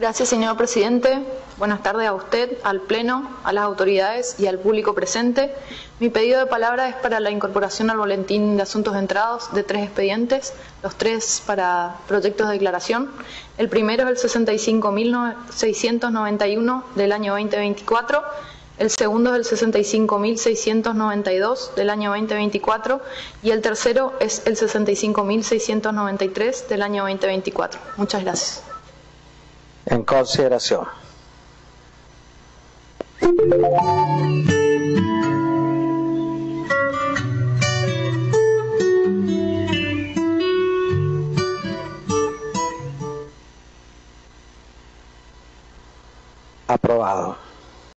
Gracias, señor presidente. Buenas tardes a usted, al Pleno, a las autoridades y al público presente. Mi pedido de palabra es para la incorporación al boletín de asuntos entrados de tres expedientes, los tres para proyectos de declaración. El primero es el 65.691 del año 2024. El segundo es el 65.692 del año 2024 y el tercero es el 65.693 del año 2024. Muchas gracias consideración. Aprobado.